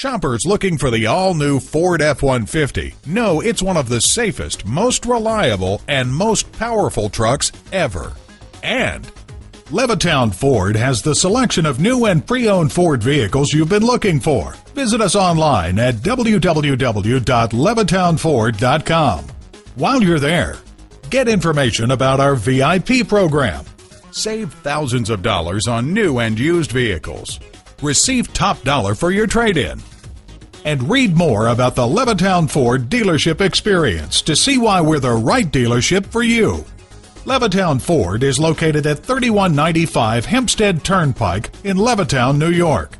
Shoppers looking for the all new Ford F 150 know it's one of the safest, most reliable, and most powerful trucks ever. And Levittown Ford has the selection of new and pre owned Ford vehicles you've been looking for. Visit us online at www.levittownford.com. While you're there, get information about our VIP program. Save thousands of dollars on new and used vehicles. Receive top dollar for your trade in. And read more about the Levittown Ford dealership experience to see why we're the right dealership for you. Levittown Ford is located at 3195 Hempstead Turnpike in Levittown, New York.